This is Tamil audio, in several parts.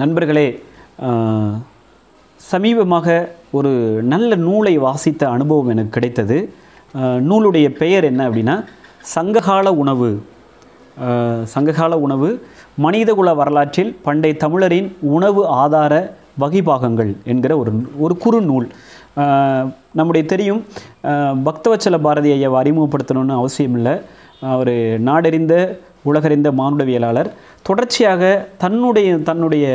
நண்பர்களே சமீபமாக ஒரு நல்ல நூலை வாசித்த அனுபவம் எனக்கு கிடைத்தது. நூலுடைய பெயர் என்ன அப்படின்னா சங்ககால உணவு. சங்ககால உணவு மனிதகுல வரலாற்றில் பண்டை தமிழரின் உணவு ஆதார வகைபாகங்கள் என்கிற ஒரு ஒரு குறு நூல். நம்முடைய தெரியும் பக்தவச்சல பாரதி ஐயாவை அறிமுகப்படுத்தணும்னு அவசியம் இல்லை அவர் நாடறிந்த உலகறிந்த மானுடவியலாளர். தொடர்ச்சியாக தன்னுடைய தன்னுடைய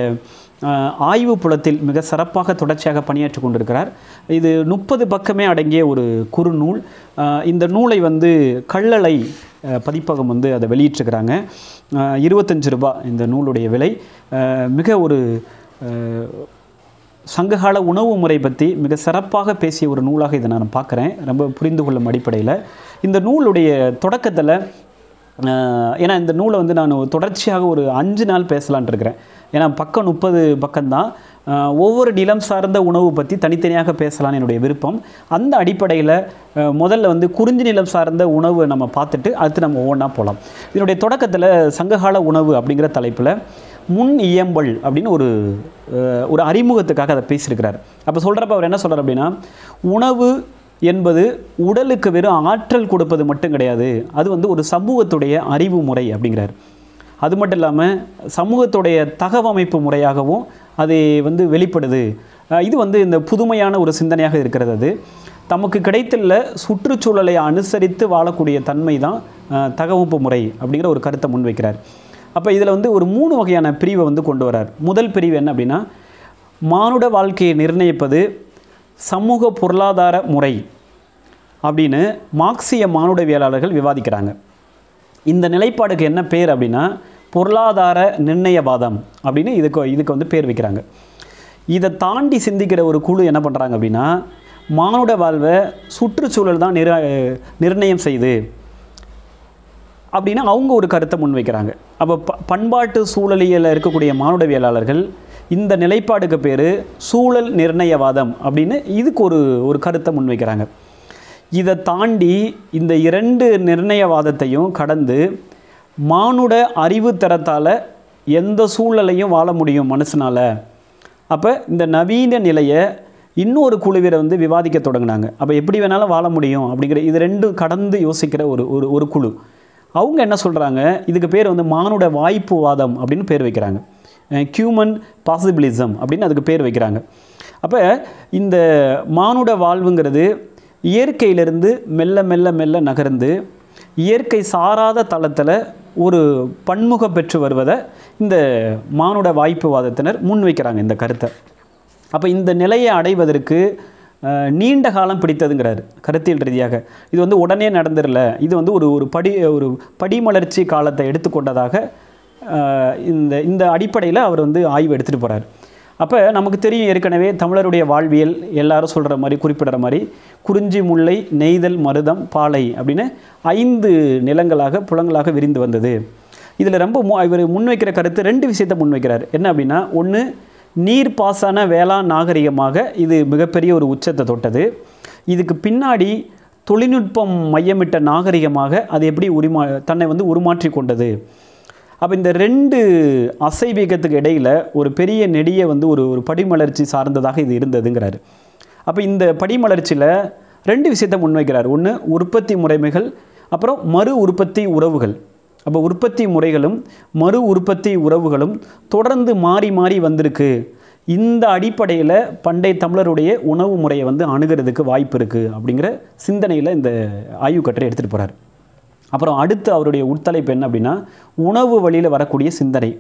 ஆய்வு புலத்தில் மிக சிறப்பாக தொடர்ச்சியாக பணியாற்றி கொண்டிருக்கிறார். இது முப்பது பக்கமே அடங்கிய ஒரு குறுநூல் இந்த நூலை வந்து கள்ளலை பதிப்பகம் வந்து அதை வெளியிட்டிருக்கிறாங்க. இருபத்தஞ்சு ரூபா இந்த நூலுடைய விலை. மிக ஒரு சங்ககால உணவு முறை பற்றி மிக சிறப்பாக பேசிய ஒரு நூலாக இதை நான் பார்க்குறேன். ரொம்ப புரிந்து கொள்ளும் அடிப்படையில். இந்த நூலுடைய தொடக்கத்தில் ஏன்னா இந்த நூலை வந்து நான் தொடர்ச்சியாக ஒரு அஞ்சு நாள் பேசலான்ட்டு இருக்கிறேன். ஏன்னா பக்கம் முப்பது பக்கம்தான். ஒவ்வொரு நிலம் சார்ந்த உணவு பற்றி தனித்தனியாக பேசலாம்னு என்னுடைய விருப்பம். அந்த அடிப்படையில் முதல்ல வந்து குறிஞ்சி நிலம் சார்ந்த உணவு நம்ம பார்த்துட்டு அடுத்து நம்ம ஒவ்வொன்றா போகலாம் இதனுடைய தொடக்கத்தில் சங்ககால உணவு அப்படிங்கிற தலைப்பில் முன் இயம்பல் அப்படின்னு ஒரு ஒரு அறிமுகத்துக்காக அதை பேசியிருக்கிறார். அப்போ சொல்கிறப்ப அவர் என்ன சொல்கிறார் அப்படின்னா உணவு என்பது உடலுக்கு வெறும் ஆற்றல் கொடுப்பது மட்டும் கிடையாது. அது வந்து ஒரு சமூகத்துடைய அறிவு முறை அப்படிங்கிறார். அது மட்டும் இல்லாமல் சமூகத்துடைய தகவமைப்பு முறையாகவும் அது வந்து வெளிப்படுது. இது வந்து இந்த புதுமையான ஒரு சிந்தனையாக இருக்கிறது அது. தமக்கு கிடைத்துள்ள சுற்றுச்சூழலை அனுசரித்து வாழக்கூடிய தன்மை தான் தகவமைப்பு முறை அப்படிங்கிற ஒரு கருத்தை முன்வைக்கிறார். அப்போ இதில் வந்து ஒரு மூணு வகையான பிரிவை வந்து கொண்டு வரார் முதல் பிரிவு என்ன அப்படின்னா மானுட வாழ்க்கையை நிர்ணயிப்பது சமூக பொருளாதார முறை அப்படின்னு மார்க்சிய மானுடவியலாளர்கள் விவாதிக்கிறாங்க. இந்த நிலைப்பாடுக்கு என்ன பேர் அப்படின்னா பொருளாதார நிர்ணயவாதம் அப்படின்னு இதுக்கு இதுக்கு வந்து பேர் வைக்கிறாங்க. இதை தாண்டி சிந்திக்கிற ஒரு குழு என்ன பண்ணுறாங்க அப்படின்னா மானுட வாழ்வை சுற்றுச்சூழல் தான் நிர நிர்ணயம் செய்து அப்படின்னு அவங்க ஒரு கருத்தை முன்வைக்கிறாங்க. அப்போ ப பண்பாட்டு சூழலியலில் இருக்கக்கூடிய மானுடவியலாளர்கள் இந்த நிலைப்பாடுக்கு பேர் சூழல் நிர்ணயவாதம் அப்படின்னு இதுக்கு ஒரு ஒரு கருத்தை முன்வைக்கிறாங்க. இதை தாண்டி இந்த இரண்டு நிர்ணயவாதத்தையும் கடந்து மானுட அறிவு தரத்தால் எந்த சூழலையும் வாழ முடியும் மனசனால். அப்போ இந்த நவீன நிலையை இன்னொரு குழுவில் வந்து விவாதிக்க தொடங்கினாங்க. அப்போ எப்படி வேணாலும் வாழ முடியும் அப்படிங்கிற இது ரெண்டும் கடந்து யோசிக்கிற ஒரு ஒரு ஒரு குழு. அவங்க என்ன சொல்கிறாங்க இதுக்கு பேர் வந்து மானுட வாய்ப்புவாதம் அப்படின்னு பேர் வைக்கிறாங்க. ஹியூமன் பாசிபிளிசம் அப்படின்னு அதுக்கு பேர் வைக்கிறாங்க. அப்போ இந்த மானுட வாழ்வுங்கிறது இயற்கையிலிருந்து மெல்ல மெல்ல மெல்ல நகர்ந்து இயற்கை சாராத தளத்தில் ஒரு பன்முக பெற்று வருவதை இந்த மானுட வாய்ப்புவாதத்தினர் முன்வைக்கிறாங்க இந்த கருத்தை. அப்போ இந்த நிலையை அடைவதற்கு நீண்ட காலம் பிடித்ததுங்கிறார் கருத்தியல் ரீதியாக. இது வந்து உடனே நடந்துடல இது வந்து ஒரு ஒரு படி ஒரு படிமலர்ச்சி காலத்தை எடுத்துக்கொண்டதாக இந்த இந்த அடிப்படையில் அவர் வந்து ஆய்வு எடுத்துகிட்டு போகிறார் அப்போ நமக்கு தெரியும் ஏற்கனவே தமிழருடைய வாழ்வியல் எல்லாரும் சொல்கிற மாதிரி குறிப்பிடுற மாதிரி குறிஞ்சி முல்லை நெய்தல் மருதம் பாலை அப்படின்னு ஐந்து நிலங்களாக புலங்களாக விரிந்து வந்தது. இதில் ரொம்ப மு இவர் முன்வைக்கிற கருத்து ரெண்டு விஷயத்தை முன்வைக்கிறார். என்ன அப்படின்னா ஒன்று நீர்ப்பாசன வேளாண் நாகரிகமாக இது மிகப்பெரிய ஒரு உச்சத்தை தொட்டது. இதுக்கு பின்னாடி தொழில்நுட்பம் மையமிட்ட நாகரிகமாக அது எப்படி உரிமா தன்னை வந்து உருமாற்றி கொண்டது? அப்போ இந்த ரெண்டு அசைவீகத்துக்கு இடையில் ஒரு பெரிய நெடிய வந்து ஒரு ஒரு படிமலர்ச்சி சார்ந்ததாக இது இருந்ததுங்கிறாரு. அப்போ இந்த படிமலர்ச்சியில் ரெண்டு விஷயத்தை முன்வைக்கிறார். ஒன்று உற்பத்தி முறைமைகள் அப்புறம் மறு உற்பத்தி உறவுகள். அப்போ உற்பத்தி முறைகளும் மறு உற்பத்தி உறவுகளும் தொடர்ந்து மாறி மாறி வந்திருக்கு. இந்த அடிப்படையில் பண்டைய தமிழருடைய உணவு முறையை வந்து அணுகிறதுக்கு வாய்ப்பு இருக்குது அப்படிங்கிற சிந்தனையில் இந்த ஆய்வு கட்டுரை எடுத்துகிட்டு போகிறார் அப்புறம் அடுத்து அவருடைய உட்தலைப்பு என்ன அப்படின்னா உணவு வழியில் வரக்கூடிய சிந்தனை.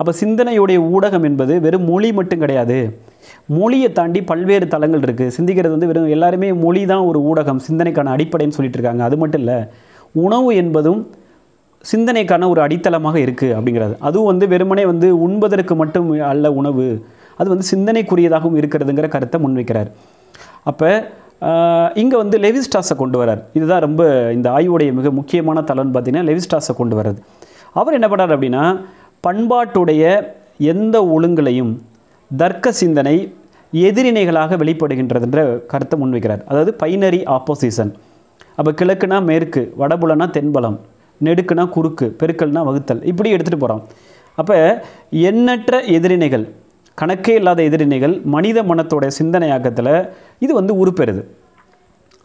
அப்போ சிந்தனையுடைய ஊடகம் என்பது வெறும் மொழி மட்டும் கிடையாது. மொழியை தாண்டி பல்வேறு தளங்கள் இருக்குது சிந்திக்கிறது வந்து வெறும் எல்லாருமே மொழி தான் ஒரு ஊடகம் சிந்தனைக்கான அடிப்படைன்னு சொல்லிட்டு இருக்காங்க. அது மட்டும் இல்லை உணவு என்பதும் சிந்தனைக்கான ஒரு அடித்தளமாக இருக்குது அப்படிங்கிறது. அதுவும் வந்து வெறுமனே வந்து உண்பதற்கு மட்டும் அல்ல உணவு. அது வந்து சிந்தனைக்குரியதாகவும் இருக்கிறதுங்கிற கருத்தை முன்வைக்கிறார். அப்போ இங்கே வந்து லெவிஸ்டாஸை கொண்டு வரார் இதுதான் ரொம்ப இந்த ஆய்வுடைய மிக முக்கியமான தளம்னு பார்த்தீங்கன்னா லெவிஸ்டாஸை கொண்டு வர்றது. அவர் என்ன பண்ணார் அப்படின்னா பண்பாட்டுடைய எந்த ஒழுங்கலையும் தர்க்க சிந்தனை எதிரிணைகளாக வெளிப்படுகின்றதுன்ற கருத்தை முன்வைக்கிறார். அதாவது பைனரி ஆப்போசிஷன். அப்போ கிழக்குனா மேற்கு வடபுலனா தென்பலம் நெடுக்குனா குறுக்கு பெருக்கல்னா வகுத்தல். இப்படி எடுத்துகிட்டு போகிறோம் அப்போ எண்ணற்ற எதிரிணைகள் கணக்கே இல்லாத எதிரிணைகள் மனித மனத்தோட சிந்தனையாக்கத்தில் இது வந்து உருப்பெறுது.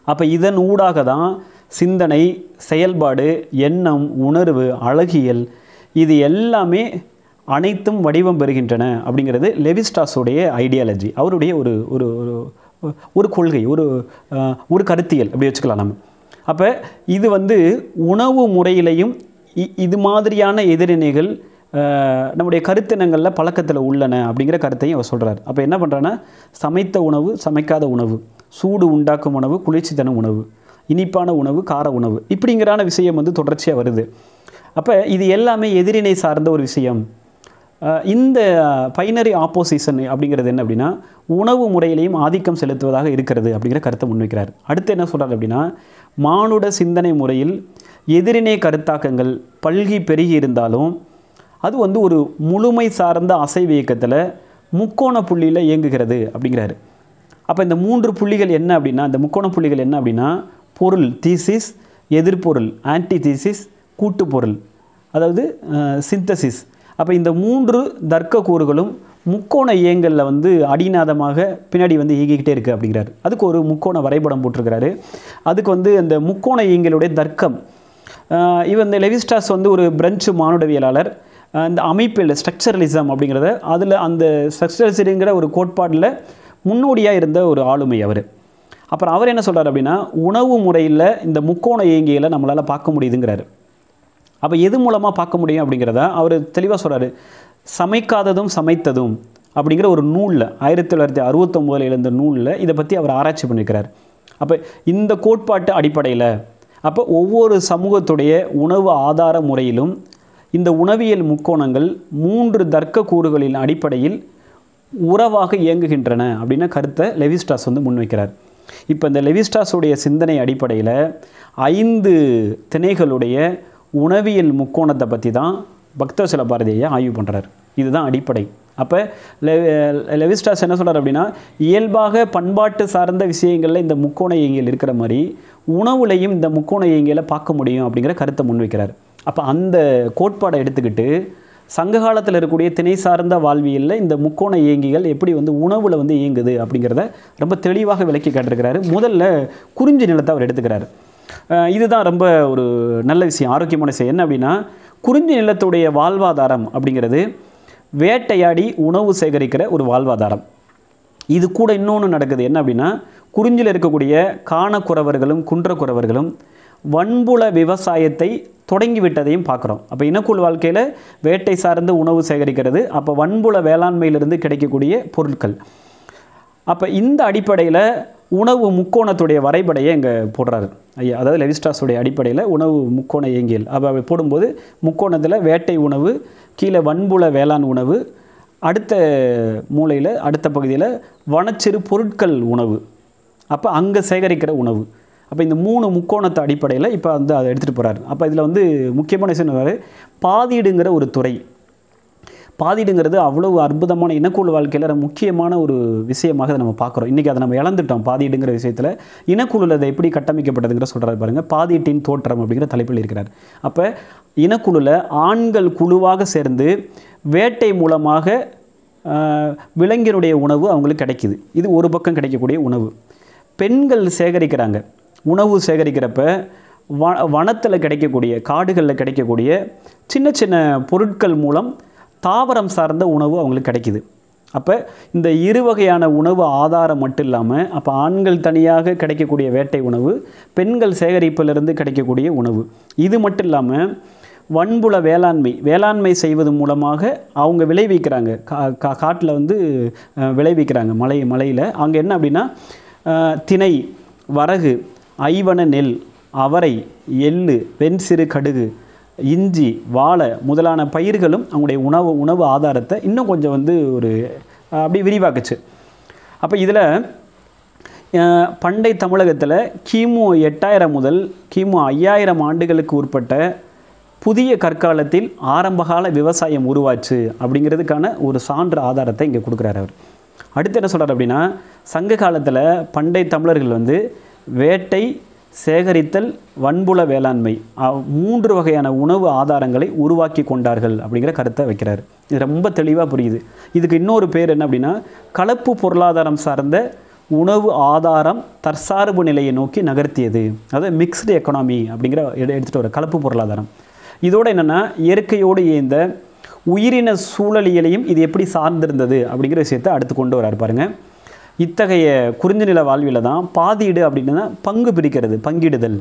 அப்போ இதன் ஊடாக தான் சிந்தனை செயல்பாடு எண்ணம் உணர்வு அழகியல் இது எல்லாமே அனைத்தும் வடிவம் பெறுகின்றன அப்படிங்கிறது லெவிஸ்டாஸோடைய ஐடியாலஜி. அவருடைய ஒரு ஒரு ஒரு- ஒரு கொள்கை ஒரு ஒரு கருத்தியல் அப்படி வச்சுக்கலாம் நம்ம. அப்போ இது வந்து உணவு முறையிலையும் இ- இது மாதிரியான எதிரிணைகள் நம்முடைய கருத்தினங்களில் பழக்கத்தில் உள்ளன அப்படிங்கிற கருத்தையும் அவர் சொல்கிறார் அப்போ என்ன பண்ணுறான்னா சமைத்த உணவு சமைக்காத உணவு சூடு உண்டாக்கும் உணவு குளிர்ச்சி தரும் உணவு இனிப்பான உணவு கார உணவு இப்படிங்கிறான விஷயம் வந்து தொடர்ச்சியாக வருது. அப்போ இது எல்லாமே எதிரினை சார்ந்த ஒரு விஷயம். இந்த பைனரி ஆப்போசிஷன் அப்படிங்கிறது என்ன அப்படின்னா உணவு முறையிலையும் ஆதிக்கம் செலுத்துவதாக இருக்கிறது அப்படிங்கிற கருத்தை முன்வைக்கிறார். அடுத்து என்ன சொல்கிறார் அப்படின்னா மானுட சிந்தனை முறையில் எதிரினை கருத்தாக்கங்கள் பல்கி பெருகி இருந்தாலும் அது வந்து ஒரு முழுமை சார்ந்த அசைவு இயக்கத்தில் முக்கோண புள்ளியில் இயங்குகிறது அப்படிங்கிறாரு. அப்போ இந்த மூன்று புள்ளிகள் என்ன அப்படின்னா இந்த முக்கோண புள்ளிகள் என்ன அப்படின்னா பொருள் தீசிஸ் எதிர்பொருள் ஆன்டி தீசிஸ் கூட்டுப்பொருள் அதாவது சிந்தசிஸ் அப்போ இந்த மூன்று தர்க்க கூறுகளும் முக்கோண இயங்கலில் வந்து அடிநாதமாக பின்னாடி வந்து இயங்கிக்கிட்டே இருக்குது அப்படிங்கிறாரு. அதுக்கு ஒரு முக்கோண வரைபடம் போட்டிருக்கிறாரு. அதுக்கு வந்து அந்த முக்கோண இயங்கலுடைய தர்க்கம். ஆஹ் இவர் இந்த லெவிஸ்டாஸ் வந்து ஒரு பிரெஞ்சு மானுடவியலாளர். இந்த அமைப்பில் ஸ்ட்ரக்சரலிசம் அப்படிங்கிறத அதில் அந்த ஸ்ட்ரக்சரலிசங்கிற ஒரு கோட்பாட்டில் முன்னோடியாக இருந்த ஒரு ஆளுமை அவர். அப்புறம் அவர் என்ன சொல்கிறார் அப்படின்னா உணவு முறையில் இந்த முக்கோண இயங்கிகளை நம்மளால் பார்க்க முடியுதுங்கிறாரு. அப்போ எது மூலமாக பார்க்க முடியும் அப்படிங்கிறத அவர் தெளிவாக சொல்கிறாரு சமைக்காததும் சமைத்ததும் அப்படிங்கிற ஒரு நூலில் ஆயிரத்தி தொள்ளாயிரத்தி அறுபத்தொம்போதில் எழுந்த நூலில் இதை பற்றி அவர் ஆராய்ச்சி பண்ணியிருக்கிறார் அப்போ இந்த கோட்பாட்டு அடிப்படையில் அப்போ ஒவ்வொரு சமூகத்துடைய உணவு ஆதார முறையிலும் இந்த உணவியல் முக்கோணங்கள் மூன்று தர்க்க கூறுகளின் அடிப்படையில் உறவாக இயங்குகின்றன அப்படின்னா கருத்தை லெவிஸ்டாஸ் வந்து முன்வைக்கிறார். இப்போ இந்த லெவிஸ்டாஸுடைய சிந்தனை அடிப்படையில் ஐந்து திணைகளுடைய உணவியல் முக்கோணத்தை பற்றி தான் பக்தவசல பாரதியை ஆய்வு பண்ணுறார் இதுதான் அடிப்படை. அப்போ லெ லெவிஸ்டாஸ் என்ன சொல்கிறார் அப்படின்னா இயல்பாக பண்பாட்டு சார்ந்த விஷயங்களில் இந்த முக்கோண இயங்கியல் இருக்கிற மாதிரி உணவுலையும் இந்த முக்கோண இயங்கியலை பார்க்க முடியும் அப்படிங்கிற கருத்தை முன்வைக்கிறார். அப்போ அந்த கோட்பாடை எடுத்துக்கிட்டு சங்க காலத்தில் இருக்கக்கூடிய திணை சார்ந்த வாழ்வியலில் இந்த முக்கோண இயங்கிகள் எப்படி வந்து உணவில் வந்து இயங்குது அப்படிங்கிறத ரொம்ப தெளிவாக விளக்கி காட்டிருக்கிறாரு. முதல்ல குறிஞ்சி நிலத்தை அவர் எடுத்துக்கிறாரு. இதுதான் ரொம்ப ஒரு நல்ல விஷயம் ஆரோக்கியமான விஷயம். என்ன அப்படின்னா குறிஞ்சி நிலத்துடைய வாழ்வாதாரம் அப்படிங்கிறது வேட்டையாடி உணவு சேகரிக்கிற ஒரு வாழ்வாதாரம். இது கூட இன்னொன்று நடக்குது. என்ன அப்படின்னா குறிஞ்சியில் இருக்கக்கூடிய காணக்குறவர்களும் குன்றக்குறவர்களும் வன்புல விவசாயத்தை தொடங்கி விட்டதையும் பார்க்குறோம். அப்போ இனக்குழு வாழ்க்கையில் வேட்டை சார்ந்து உணவு சேகரிக்கிறது அப்போ வன்புல வேளாண்மையிலிருந்து கிடைக்கக்கூடிய பொருட்கள். அப்போ இந்த அடிப்படையில் உணவு முக்கோணத்துடைய வரைபடையை இங்கே போடுறாரு. ஐயா அதாவது லெவிஸ்டாஸுடைய அடிப்படையில் உணவு முக்கோண இயங்கியல். அப்போ போடும்போது முக்கோணத்தில் வேட்டை உணவு கீழே வன்புல வேளாண் உணவு அடுத்த மூலையில் அடுத்த பகுதியில் வனச்சிறு பொருட்கள் உணவு. அப்போ அங்கே சேகரிக்கிற உணவு. அப்போ இந்த மூணு முக்கோணத்தை அடிப்படையில் இப்போ வந்து அதை எடுத்துகிட்டு போகிறாரு அப்போ இதில் வந்து முக்கியமான விஷயம் என்னவாரு பாதீடுங்கிற ஒரு துறை. பாதிடுங்கிறது அவ்வளவு அற்புதமான இனக்குழு வாழ்க்கையில் முக்கியமான ஒரு விஷயமாக அதை நம்ம பார்க்குறோம். இன்றைக்கி அதை நம்ம இழந்துட்டோம் பாதிடுங்கிற விஷயத்தில். இனக்குழுவில் அதை எப்படி கட்டமைக்கப்பட்டதுங்கிற சொல்கிறாரு பாருங்கள் பாதீட்டின் தோற்றம் அப்படிங்கிற தலைப்பில் இருக்கிறார். அப்போ இனக்குழுவில் ஆண்கள் குழுவாக சேர்ந்து வேட்டை மூலமாக விலங்கினுடைய உணவு அவங்களுக்கு கிடைக்குது. இது ஒரு பக்கம் கிடைக்கக்கூடிய உணவு. பெண்கள் சேகரிக்கிறாங்க. உணவு சேகரிக்கிறப்ப வ வனத்தில் கிடைக்கக்கூடிய காடுகளில் கிடைக்கக்கூடிய சின்ன சின்ன பொருட்கள் மூலம் தாவரம் சார்ந்த உணவு அவங்களுக்கு கிடைக்கிது. அப்போ இந்த இரு வகையான உணவு ஆதாரம் மட்டும் இல்லாமல் அப்போ ஆண்கள் தனியாக கிடைக்கக்கூடிய வேட்டை உணவு பெண்கள் சேகரிப்பிலிருந்து கிடைக்கக்கூடிய உணவு. இது மட்டும் இல்லாமல் வன்புல வேளாண்மை வேளாண்மை செய்வது மூலமாக அவங்க விளைவிக்கிறாங்க. கா கா காட்டில் வந்து விளைவிக்கிறாங்க மலை மலையில். அங்கே என்ன அப்படின்னா திணை வரகு ஐவன நெல் அவரை எள்ளு வெண்சிறு கடுகு இஞ்சி வாழை முதலான பயிர்களும் அவங்களுடைய உணவு உணவு ஆதாரத்தை இன்னும் கொஞ்சம் வந்து ஒரு அப்படி விரிவாக்குச்சு. அப்போ இதில் பண்டை தமிழகத்தில் கிமு எட்டாயிரம் முதல் கிமு ஐயாயிரம் ஆண்டுகளுக்கு உட்பட்ட புதிய கற்காலத்தில் ஆரம்பகால விவசாயம் உருவாச்சு அப்படிங்கிறதுக்கான ஒரு சான்று ஆதாரத்தை இங்கே கொடுக்குறாரு அவர். அடுத்து என்ன சொல்கிறார் அப்படின்னா சங்க காலத்தில் பண்டை தமிழர்கள் வந்து வேட்டை சேகரித்தல் வன்புல வேளாண்மை மூன்று வகையான உணவு ஆதாரங்களை உருவாக்கி கொண்டார்கள் அப்படிங்கிற கருத்தை வைக்கிறார். இது ரொம்ப தெளிவாக புரியுது. இதுக்கு இன்னொரு பேர் என்ன அப்படின்னா கலப்பு பொருளாதாரம் சார்ந்த உணவு ஆதாரம் தற்சார்பு நிலையை நோக்கி நகர்த்தியது. அதாவது மிக்ஸ்டு எக்கனாமி அப்படிங்கிற எடுத்துகிட்டு வர கலப்பு பொருளாதாரம். இதோட என்னென்னா இயற்கையோடு இயந்த உயிரின சூழலியலையும் இது எப்படி சார்ந்திருந்தது அப்படிங்கிற விஷயத்தை அடுத்து கொண்டு வரார் பாருங்கள் இத்தகைய குறிஞ்சி நில வாழ்வில தான் பாதீடு அப்படின்னா பங்கு பிரிக்கிறது பங்கிடுதல்.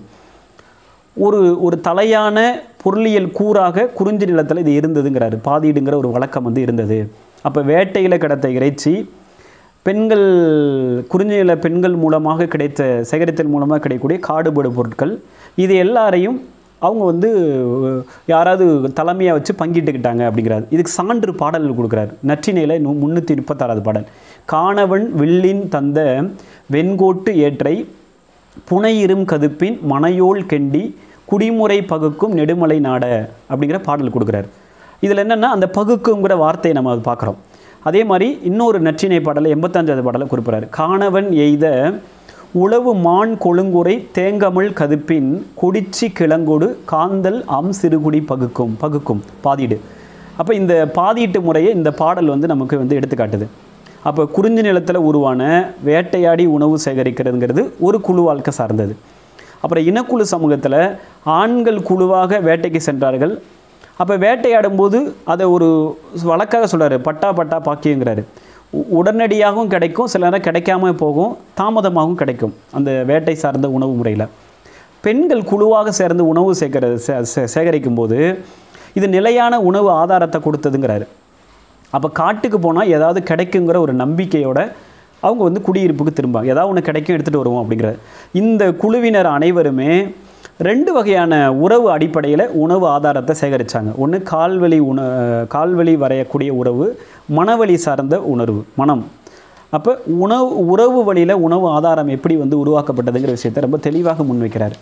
ஒரு ஒரு தலையான பொருளியல் கூறாக குறிஞ்சி நிலத்தில் இது இருந்ததுங்கிறாரு. பாதீடுங்கிற ஒரு வழக்கம் வந்து இருந்தது. அப்போ வேட்டையில் கிடைத்த இறைச்சி பெண்கள் குறிஞ்சி நில பெண்கள் மூலமாக கிடைத்த சேகரித்தல் மூலமாக கிடைக்கக்கூடிய காடுபடு பொருட்கள் இது எல்லாரையும் அவங்க வந்து யாராவது தலைமையாக வச்சு பங்கிட்டுக்கிட்டாங்க அப்படிங்கிறாரு. இதுக்கு சான்று பாடல்கள் கொடுக்குறாரு. நற்றினையில் முந்நூற்றி முப்பத்தாறாவது பாடல். காணவன் வில்லின் தந்த வெண்கோட்டு ஏற்றை புனையிரும் கதுப்பின் மனையோள் கெண்டி குடிமுறை பகுக்கும் நெடுமலை நாட அப்படிங்கிற பாடல் கொடுக்குறாரு. இதில் என்னென்னா அந்த பகுக்குங்கிற வார்த்தையை நம்ம அது பார்க்குறோம். அதே மாதிரி இன்னொரு நற்றினை பாடலை எண்பத்தஞ்சாவது பாடலை குறிப்பிட்றார். காணவன் எய்த உளவு மான் கொழுங்குறை தேங்கமிழ் கதுப்பின் கொடிச்சி கிளங்கொடு காந்தல் அம் சிறுகுடி பகுக்கும் பகுக்கும் பாதீடு. அப்போ இந்த பாதீட்டு முறையை இந்த பாடல் வந்து நமக்கு வந்து எடுத்துக்காட்டுது. அப்போ குறிஞ்சி நிலத்தில் உருவான வேட்டையாடி உணவு சேகரிக்கிறதுங்கிறது ஒரு குழு வாழ்க்கை சார்ந்தது. அப்புறம் இனக்குழு சமூகத்தில் ஆண்கள் குழுவாக வேட்டைக்கு சென்றார்கள். அப்போ வேட்டையாடும் போது அதை ஒரு வழக்காக சொல்கிறார் பட்டா பட்டா பாக்கியங்கிறாரு. உ- உடனடியாகவும் கிடைக்கும் சில நேரம் கிடைக்காம போகும் தாமதமாகவும் கிடைக்கும் அந்த வேட்டை சார்ந்த உணவு முறையில். பெண்கள் குழுவாக சேர்ந்து உணவு சேகர சே- சேகரிக்கும் போது இது நிலையான உணவு ஆதாரத்தை கொடுத்ததுங்கிறாரு. அப்போ காட்டுக்கு போனால் ஏதாவது கிடைக்குங்கிற ஒரு நம்பிக்கையோட அவங்க வந்து குடியிருப்புக்கு திரும்பாங்க. ஏதாவது ஒன்று கிடைக்கும் எடுத்துகிட்டு வருவோம் அப்படிங்கிறது இந்த குழுவினர் அனைவருமே ரெண்டு வகையான உறவு அடிப்படையில் உணவு ஆதாரத்தை சேகரித்தாங்க ஒன்று கால்வழி உண கால்வழி வரையக்கூடிய உறவு மனவழி சார்ந்த உணர்வு மனம். அப்போ உணவு உறவு வழியில் உணவு ஆதாரம் எப்படி வந்து உருவாக்கப்பட்டதுங்கிற விஷயத்தை ரொம்ப தெளிவாக முன்வைக்கிறார்.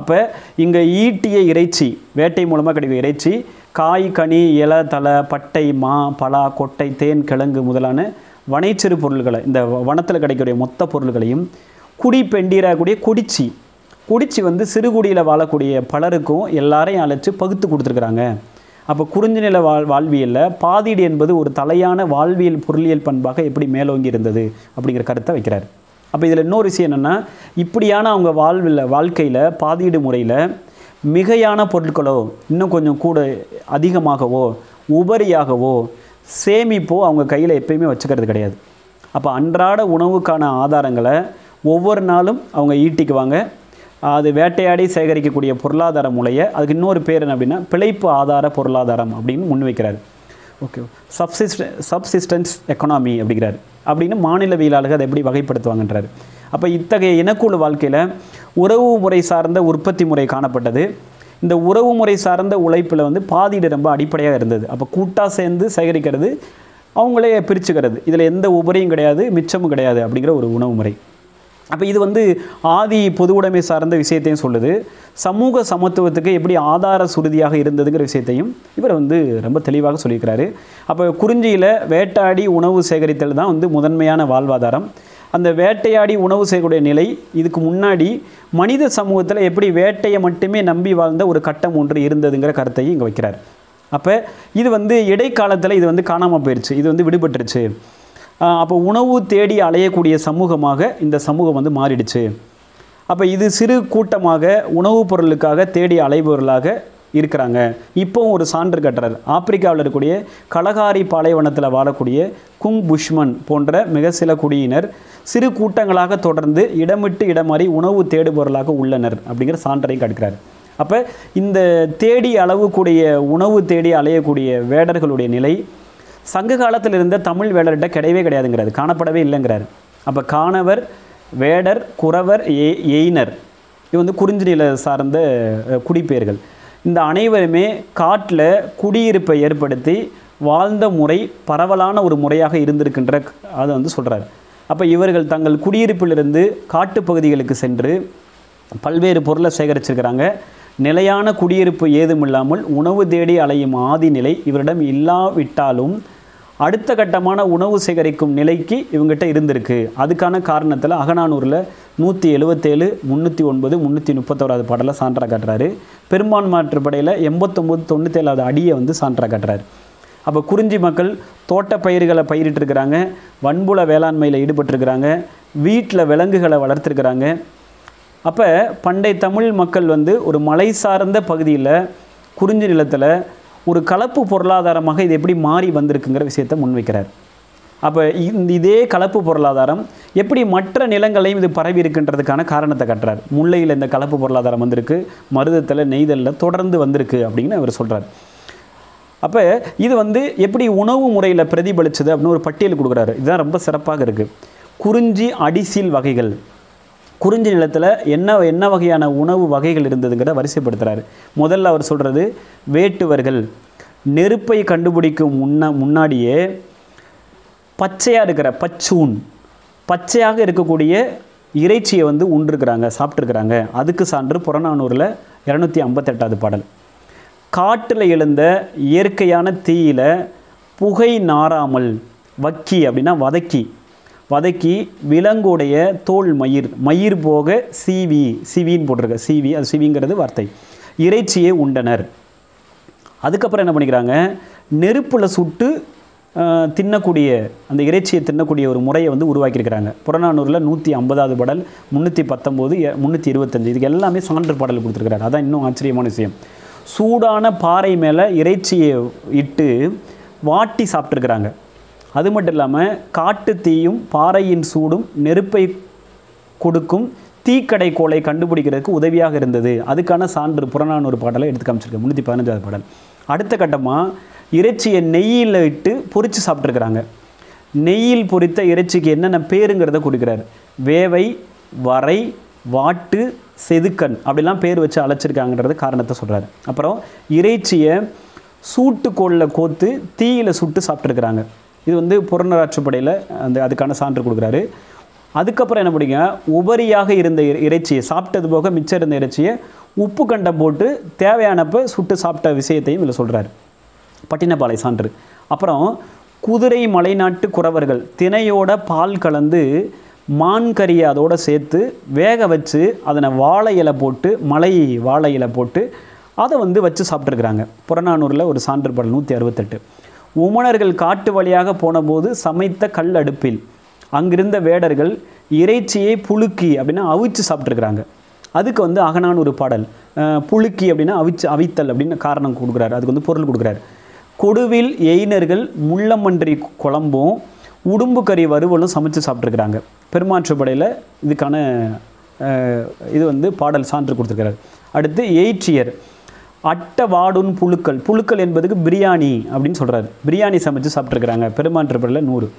அப்போ இங்கே ஈட்டிய இறைச்சி வேட்டை மூலமாக கிடைக்கும் இறைச்சி காய் கனி இலை தலை பட்டை மா பலா கொட்டை தேன் கிழங்கு முதலான வனைச்சிறு பொருள்களை இந்த வனத்தில் கிடைக்கக்கூடிய மொத்த பொருள்களையும் குடி பெண்டிராகக்கூடிய குடிச்சி குடிச்சி வந்து சிறுகுடியில் வாழக்கூடிய பலருக்கும் எல்லாரையும் அழைச்சி பகுத்து கொடுத்துருக்குறாங்க. அப்போ குறிஞ்சி நில வாழ் வாழ்வியலில் பாதீடு என்பது ஒரு தலையான வாழ்வியல் பொருளியல் பண்பாக எப்படி மேலோங்கி இருந்தது அப்படிங்கிற கருத்தை வைக்கிறார். அப்போ இதில் இன்னொரு விஷயம் என்னென்னா இப்படியான அவங்க வாழ்வில் வாழ்க்கையில் பாதீடு முறையில் மிகையான பொருட்களோ இன்னும் கொஞ்சம் கூட அதிகமாகவோ உபரியாகவோ சேமிப்போ அவங்க கையில் எப்பயுமே வச்சுக்கிறது கிடையாது. அப்போ அன்றாட உணவுக்கான ஆதாரங்களை ஒவ்வொரு நாளும் அவங்க ஈட்டிக்குவாங்க. அது வேட்டையாடி சேகரிக்கக்கூடிய பொருளாதார முறையை அதுக்கு இன்னொரு பேர் என்ன அப்படின்னா பிழைப்பு ஆதார பொருளாதாரம் அப்படின்னு முன்வைக்கிறார் ஓகே. சப்சிஸ்ட சப்சிஸ்டன்ஸ் எக்கனாமி அப்படிங்கிறாரு. அப்படின்னு மாநிலவியலாளர்கள் அதை எப்படி வகைப்படுத்துவாங்கன்றாரு. அப்போ இத்தகைய இனக்குழு வாழ்க்கையில் உறவு முறை சார்ந்த உற்பத்தி முறை காணப்பட்டது. இந்த உறவு முறை சார்ந்த உழைப்பில் வந்து பாதியிட ரொம்ப அடிப்படையாக இருந்தது. அப்போ கூட்டாக சேர்ந்து சேகரிக்கிறது அவங்களே பிரிச்சுக்கிறது. இதில் எந்த உபரியும் கிடையாது மிச்சமும் கிடையாது அப்படிங்கிற ஒரு உணவு முறை. அப்போ இது வந்து ஆதி பொது உடைமை சார்ந்த விஷயத்தையும் சொல்லுது. சமூக சமத்துவத்துக்கு எப்படி ஆதார சுருதியாக இருந்ததுங்கிற விஷயத்தையும் இவர் வந்து ரொம்ப தெளிவாக சொல்லியிருக்கிறாரு. அப்போ குறிஞ்சியில் வேட்டாடி உணவு சேகரித்தல் தான் வந்து முதன்மையான வாழ்வாதாரம். அந்த வேட்டையாடி உணவு செய்யக்கூடிய நிலை இதுக்கு முன்னாடி மனித சமூகத்தில் எப்படி வேட்டையை மட்டுமே நம்பி வாழ்ந்த ஒரு கட்டம் ஒன்று இருந்ததுங்கிற கருத்தையும் இங்கே வைக்கிறார். அப்போ இது வந்து இடைக்காலத்தில் இது வந்து காணாமல் போயிடுச்சு இது வந்து விடுபட்டுருச்சு. அப்போ உணவு தேடி அலையக்கூடிய சமூகமாக இந்த சமூகம் வந்து மாறிடுச்சு. அப்போ இது சிறு கூட்டமாக உணவுப் பொருளுக்காக தேடி அலைபவர்களாக இருக்கிறாங்க. இப்போவும் ஒரு சான்று கட்டுறார். ஆப்பிரிக்காவில் இருக்கக்கூடிய கலகாரி பாலைவனத்தில் வாழக்கூடிய குங் புஷ்மன் போன்ற மிக சில குடியினர் சிறு கூட்டங்களாக தொடர்ந்து இடமிட்டு இடமாறி உணவு தேடுபவர்களாக உள்ளனர் அப்படிங்கிற சான்றையும் காட்டுகிறார். அப்போ இந்த தேடி அளவுக்கூடிய உணவு தேடி அலையக்கூடிய வேடர்களுடைய நிலை சங்க காலத்தில் இருந்த தமிழ் வேடர்கிட்ட கிடையவே கிடையாதுங்கிறாரு. காணப்படவே இல்லைங்கிறாரு. அப்போ காணவர் வேடர் குறவர் எ எய்னர் இது வந்து குறிஞ்சி நில சார்ந்த குடிப்பெயர்கள். இந்த அனைவருமே காட்டில் குடியிருப்பை ஏற்படுத்தி வாழ்ந்த முறை பரவலான ஒரு முறையாக இருந்திருக்கின்ற அதை வந்து சொல்கிறார் அப்போ இவர்கள் தங்கள் குடியிருப்பிலிருந்து காட்டுப்பகுதிகளுக்கு சென்று பல்வேறு பொருளை சேகரிச்சிருக்கிறாங்க. நிலையான குடியிருப்பு ஏதுமில்லாமல் உணவு தேடி அலையும் ஆதி நிலை இவரிடம் இல்லாவிட்டாலும் அடுத்த கட்டமான உணவு சேகரிக்கும் நிலைக்கு இவங்ககிட்ட இருந்திருக்கு. அதுக்கான காரணத்தில் அகநானூரில் நூற்றி எழுபத்தேழு முந்நூற்றி ஒன்பது முந்நூற்றி முப்பத்தோராது பாடலை சான்றாக காட்டுறாரு. பெரும்பான் படையில் எண்பத்தொம்போது தொண்ணூற்றேழாவது அடியை வந்து சான்றாக காட்டுறாரு. அப்போ குறிஞ்சி மக்கள் தோட்ட பயிர்களை பயிரிட்டிருக்கிறாங்க வன்புல வேளாண்மையில் ஈடுபட்டிருக்கிறாங்க வீட்டில் விலங்குகளை வளர்த்துருக்கிறாங்க. அப்போ பண்டை தமிழ் மக்கள் வந்து ஒரு மலை சார்ந்த பகுதியில் குறிஞ்சி நிலத்தில் ஒரு கலப்பு பொருளாதாரமாக இது எப்படி மாறி வந்திருக்குங்கிற விஷயத்தை முன்வைக்கிறார். அப்போ இந்த இதே கலப்பு பொருளாதாரம் எப்படி மற்ற நிலங்களையும் இது பரவி இருக்கின்றதுக்கான காரணத்தை கட்டுறார். முல்லையில் இந்த கலப்பு பொருளாதாரம் வந்திருக்கு மருதத்தில் நெய்தலில் தொடர்ந்து வந்திருக்கு அப்படின்னு அவர் சொல்கிறார் அப்போ இது வந்து எப்படி உணவு முறையில் பிரதிபலிச்சது அப்படின்னு ஒரு பட்டியல் கொடுக்குறாரு. இதுதான் ரொம்ப சிறப்பாக இருக்குது குறிஞ்சி அடிசில் வகைகள். குறிஞ்சி நிலத்தில் என்ன என்ன வகையான உணவு வகைகள் இருந்ததுங்கிறத வரிசைப்படுத்துகிறாரு முதல்ல அவர் சொல்கிறது வேட்டுவர்கள். நெருப்பை கண்டுபிடிக்கும் முன்ன முன்னாடியே பச்சையாக இருக்கிற பச்சூன் பச்சையாக இருக்கக்கூடிய இறைச்சியை வந்து உண்டிருக்கிறாங்க சாப்பிட்ருக்குறாங்க அதுக்கு சான்று புறநானூரில் இரநூத்தி ஐம்பத்தெட்டாவது பாடல். காட்டில் எழுந்த இயற்கையான தீயில புகை நாராமல் வக்கி அப்படின்னா வதக்கி. வதக்கி விலங்குடைய தோல் மயிர் மயிர் போக சிவி சிவின்னு போட்டிருக்க. சிவி அது சிவிங்கிறது வார்த்தை. இறைச்சியை உண்டனர். அதுக்கப்புறம் என்ன பண்ணிக்கிறாங்க? நெருப்பில் சுட்டு தின்னக்கூடிய அந்த இறைச்சியை தின்னக்கூடிய ஒரு முறையை வந்து உருவாக்கியிருக்கிறாங்க. புறநானூரில் நூற்றி ஐம்பதாவது பாடல் முந்நூற்றி பத்தொம்போது முந்நூற்றி இருபத்தஞ்சு. இதுக்கு எல்லாமே சான்று பாடல் கொடுத்துருக்கிறாரு. அதான் இன்னும் ஆச்சரியமான விஷயம். சூடான பாறை மேலே இறைச்சியை இட்டு வாட்டி சாப்பிட்ருக்குறாங்க அது மட்டும் இல்லாமல் காட்டு தீயும் பாறையின் சூடும் நெருப்பை கொடுக்கும் தீக்கடை கோலை கண்டுபிடிக்கிறதுக்கு உதவியாக இருந்தது. அதுக்கான சான்று புறநானூறு பாடலை எடுத்து காமிச்சிருக்கேன். முந்நூற்றி பதினஞ்சாவது பாடல். அடுத்த கட்டமாக இறைச்சியை நெய்யில் இட்டு பொறித்து சாப்பிட்ருக்குறாங்க நெய்யில் பொரித்த இறைச்சிக்கு என்னென்ன பேருங்கிறத கொடுக்குறாரு. வேவை வரை வாட்டு செதுக்கன் அப்படிலாம் பேர் வச்சு அழைச்சிருக்காங்கன்றது காரணத்தை சொல்கிறாரு அப்புறம் இறைச்சியை சூட்டுக்கோளில் கோத்து தீயில சுட்டு சாப்பிட்ருக்குறாங்க இது வந்து புறநராட்சிப்படையில் அந்த அதுக்கான சான்று கொடுக்குறாரு. அதுக்கப்புறம் என்ன பிடிங்க உபரியாக இருந்த இறைச்சியை சாப்பிட்டது போக மிச்சம் இருந்த இறைச்சியை உப்பு கண்டம் போட்டு தேவையானப்ப சுட்டு சாப்பிட்ட விஷயத்தையும் இதில் சொல்கிறாரு பட்டினப்பாலை சான்று. அப்புறம் குதிரை மலைநாட்டு குறவர்கள் தினையோட பால் கலந்து மான் கறியை அதோடு சேர்த்து வேக வச்சு அதனை வாழை இலை போட்டு மலை வாழை இலை போட்டு அதை வந்து வச்சு சாப்பிட்ருக்குறாங்க புறநானூரில் ஒரு சான்று பாடல் நூற்றி அறுபத்தெட்டு. உமணர்கள் காட்டு வழியாக போனபோது சமைத்த கல் அடுப்பில் அங்கிருந்த வேடர்கள் இறைச்சியை புழுக்கி அப்படின்னா அவிச்சு சாப்பிட்ருக்குறாங்க அதுக்கு வந்து அகனான் ஒரு பாடல் புழுக்கி அப்படின்னா அவிச்சு அவித்தல் அப்படின்னு காரணம் கொடுக்குறாரு. அதுக்கு வந்து பொருள் கொடுக்குறாரு. கொடுவில் எயினர்கள் முள்ளமன்றி குழம்பும் உடும்பு கறி வறுவலும் சமைச்சு சாப்பிட்ருக்குறாங்க பெருமாற்றுப்படையில் இதுக்கான இது வந்து பாடல் சான்று கொடுத்துருக்கிறார். அடுத்து எயிட்டியர் அட்டை வாடுன் புழுக்கள். புழுக்கள் என்பதுக்கு பிரியாணி அப்படின்னு சொல்கிறாரு பிரியாணி சமைச்சு சாப்பிட்ருக்குறாங்க பெருமாற்று படையில் நூறு.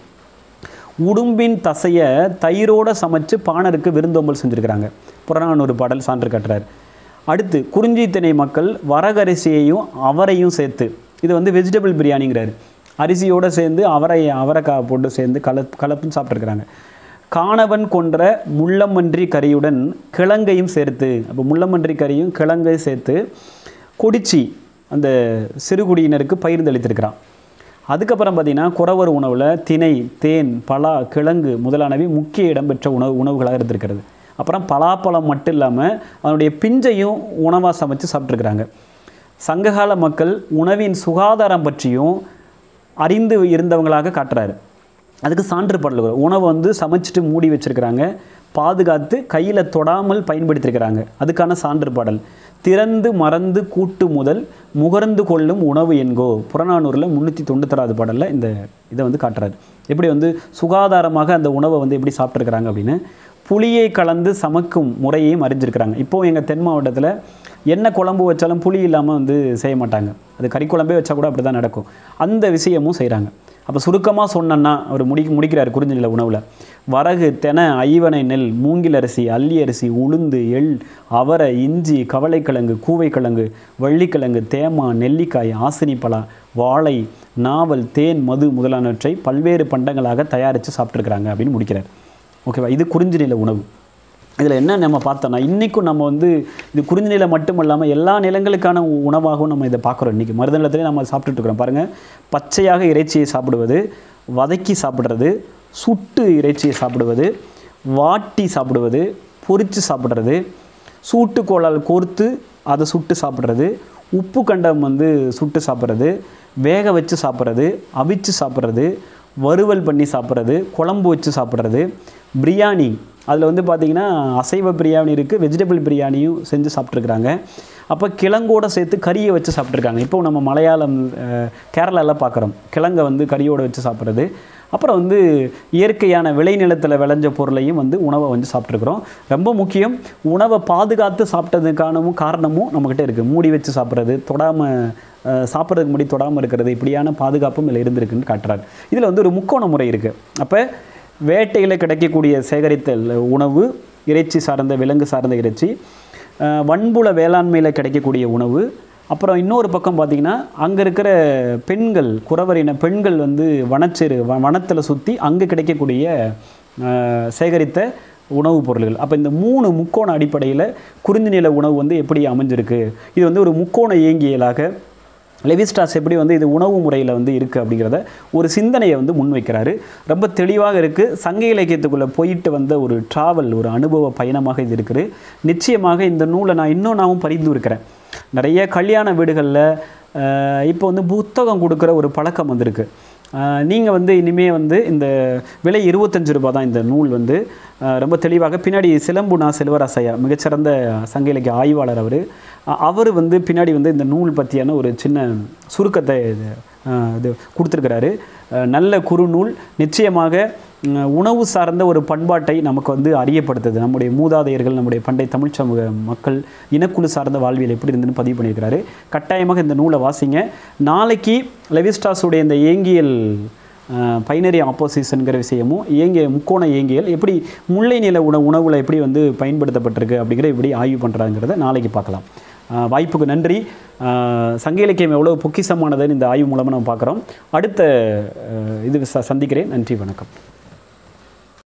உடும்பின் தசையை தயிரோட சமைச்சு பாணருக்கு விருந்தோம்பல் செஞ்சுருக்கிறாங்க. புறநானூறு பாடல் சான்று காட்டுறார். அடுத்து குறிஞ்சி திணை மக்கள் வரகரிசியையும் அவரையும் சேர்த்து. இது வந்து வெஜிடபிள் பிரியாணிங்கிறாரு. அரிசியோடு சேர்ந்து அவரை அவரைக்காய் போட்டு சேர்ந்து கல கலப்புன்னு சாப்பிட்ருக்குறாங்க காணவன் கொன்ற முள்ளமன்றி கறியுடன் கிழங்கையும் சேர்த்து. அப்போ முள்ளமன்றி கறியும் கிழங்கையும் சேர்த்து கொடிச்சி அந்த சிறுகுடியினருக்கு பகிர்ந்தளித்திருக்கிறான். அதுக்கப்புறம் பார்த்திங்கன்னா குறவர் உணவில் திணை தேன் பலா கிழங்கு முதலானவை முக்கிய இடம்பெற்ற உணவு உணவுகளாக இருந்திருக்கிறது. அப்புறம் பலாப்பழம் மட்டும் இல்லாமல் அதனுடைய பிஞ்சையும் உணவாக சமைச்சு சாப்பிட்ருக்குறாங்க சங்ககால மக்கள் உணவின் சுகாதாரம் பற்றியும் அறிந்து இருந்தவங்களாக காட்டுறாரு. அதுக்கு சான்று பாடல்கள் உணவை வந்து சமைச்சிட்டு மூடி வச்சுருக்கிறாங்க. பாதுகாத்து கையில் தொடாமல் பயன்படுத்தியிருக்கிறாங்க அதுக்கான சான்று பாடல். திறந்து மறந்து கூட்டு முதல் முகர்ந்து கொள்ளும் உணவு என்கோ. புறநானூரில் முந்நூற்றி தொண்ணூத்தராது பாடலில் இந்த இதை வந்து காட்டுறாரு. எப்படி வந்து சுகாதாரமாக அந்த உணவை வந்து எப்படி சாப்பிட்ருக்குறாங்க அப்படின்னு புளியை கலந்து சமைக்கும் முறையையும் அறிஞ்சிருக்கிறாங்க. இப்போது எங்கள் தென் மாவட்டத்தில் என்ன குழம்பு வச்சாலும் புளி இல்லாமல் வந்து செய்ய மாட்டாங்க. அது கறி குழம்பே வச்சா கூட அப்படி தான் நடக்கும். அந்த விஷயமும் செய்கிறாங்க அப்போ சுருக்கமாக சொன்னேன்னா அவர் முடி முடிக்கிறார் குறிஞ்சி நில உணவில். வரகு தென ஐவனை நெல் மூங்கில் அரிசி அரிசி உளுந்து எள் அவரை இஞ்சி கவலைக்கிழங்கு கூவைக்கிழங்கு வள்ளிக்கிழங்கு தேமா நெல்லிக்காய் ஆசினிப்பழா வாழை நாவல் தேன் மது முதலானவற்றை பல்வேறு பண்டங்களாக தயாரித்து சாப்பிட்ருக்குறாங்க அப்படின்னு முடிக்கிறார். ஓகேவா இது குறிஞ்சி நில உணவு. இதில் என்ன நம்ம பார்த்தோம்னா இன்றைக்கும் நம்ம வந்து இது குறிஞ்சி நிலை மட்டும் இல்லாமல் எல்லா நிலங்களுக்கான உணவாகவும் நம்ம இதை பார்க்குறோம் இன்றைக்கி மருத நிலத்திலே நம்ம சாப்பிட்டுட்டு இருக்கிறோம். பாருங்கள் பச்சையாக இறைச்சியை சாப்பிடுவது வதக்கி சாப்பிட்றது சுட்டு இறைச்சியை சாப்பிடுவது வாட்டி சாப்பிடுவது பொரித்து சாப்பிட்றது சூட்டு கோலால் கோர்த்து அதை சுட்டு சாப்பிட்றது உப்பு கண்டம் வந்து சுட்டு சாப்பிட்றது வேக வச்சு சாப்பிட்றது அவிச்சு சாப்பிட்றது வறுவல் பண்ணி சாப்பிட்றது குழம்பு வச்சு சாப்பிட்றது பிரியாணி. அதில் வந்து பார்த்திங்கன்னா அசைவ பிரியாணி இருக்குது வெஜிடபிள் பிரியாணியும் செஞ்சு சாப்பிட்ருக்குறாங்க அப்போ கிழங்கோட சேர்த்து கறியை வச்சு சாப்பிட்ருக்காங்க இப்போ நம்ம மலையாளம் கேரளாவில் பார்க்குறோம் கிழங்கை வந்து கறியோடு வச்சு சாப்பிட்றது அப்புறம் வந்து இயற்கையான விளைநிலத்தில் விளைஞ்ச பொருளையும் வந்து உணவை வந்து சாப்பிட்ருக்குறோம் ரொம்ப முக்கியம் உணவை பாதுகாத்து சாப்பிட்டதுக்கானமும் காரணமும் நம்மக்கிட்ட இருக்குது மூடி வச்சு சாப்பிட்றது தொடாமல் சாப்பிட்றதுக்கு முன்னாடி தொடாமல் இருக்கிறது இப்படியான பாதுகாப்பும் இதில் இருந்திருக்குன்னு காட்டுறாரு. இதில் வந்து ஒரு முக்கோண முறை இருக்குது அப்போ வேட்டையில் கிடைக்கக்கூடிய சேகரித்தல் உணவு இறைச்சி சார்ந்த விலங்கு சார்ந்த இறைச்சி வன்புல வேளாண்மையில் கிடைக்கக்கூடிய உணவு அப்புறம் இன்னொரு பக்கம் பார்த்திங்கன்னா அங்கே இருக்கிற பெண்கள் குறவரின பெண்கள் வந்து வனச்செரு வ வனத்தில் சுற்றி அங்கே கிடைக்கக்கூடிய சேகரித்த உணவுப் பொருள்கள். அப்போ இந்த மூணு முக்கோண அடிப்படையில் குறிஞ்சி நில உணவு வந்து எப்படி அமைஞ்சிருக்கு? இது வந்து ஒரு முக்கோண இயங்கியலாக லெவிஸ்டாஸ் எப்படி வந்து இது உணவு முறையில் வந்து இருக்குது அப்படிங்கிறத ஒரு சிந்தனையை வந்து முன்வைக்கிறாரு. ரொம்ப தெளிவாக இருக்குது சங்க இலக்கியத்துக்குள்ளே போயிட்டு வந்த ஒரு ட்ராவல் ஒரு அனுபவ பயணமாக இது இருக்குது. நிச்சயமாக இந்த நூலை நான் இன்னும் நாமும் பரிந்துரைக்கிறேன் நிறைய கல்யாண வீடுகளில் இப்போ வந்து புத்தகம் கொடுக்குற ஒரு பழக்கம் வந்திருக்கு. நீங்கள் வந்து இனிமேல் வந்து இந்த விலை இருபத்தஞ்சு ரூபா தான் இந்த நூல் வந்து ரொம்ப தெளிவாக பின்னாடி சிலம்புனா செல்வராசையா மிகச்சிறந்த சங்க இலக்கிய ஆய்வாளர் அவர். அவர் வந்து பின்னாடி வந்து இந்த நூல் பற்றியான ஒரு சின்ன சுருக்கத்தை இது கொடுத்துருக்கிறாரு. நல்ல குறுநூல் நிச்சயமாக உணவு சார்ந்த ஒரு பண்பாட்டை நமக்கு வந்து அறியப்படுத்துது. நம்முடைய மூதாதையர்கள் நம்முடைய பண்டை தமிழ் சமூக மக்கள் இனக்குழு சார்ந்த வாழ்வியல் எப்படி இருந்துன்னு பதிவு பண்ணியிருக்கிறாரு. கட்டாயமாக இந்த நூலை வாசிங்க. நாளைக்கு லெவிஸ்டாஸுடைய இந்த ஏங்கியல் பைனரி ஆப்போசிஷனுங்கிற விஷயமும் இயங்கிய முக்கோண இயங்கியல் எப்படி முல்லை நில உண உணவில் எப்படி வந்து பயன்படுத்தப்பட்டிருக்கு அப்படிங்கிற எப்படி ஆய்வு பண்ணுறாங்கிறத நாளைக்கு பார்க்கலாம். வாய்ப்புக்கு நன்றி. சங்க இலக்கியம் எவ்வளோ பொக்கிசமானதுன்னு இந்த ஆய்வு மூலமாக நம்ம பார்க்குறோம். அடுத்த இது ச- சந்திக்கிறேன். நன்றி வணக்கம்.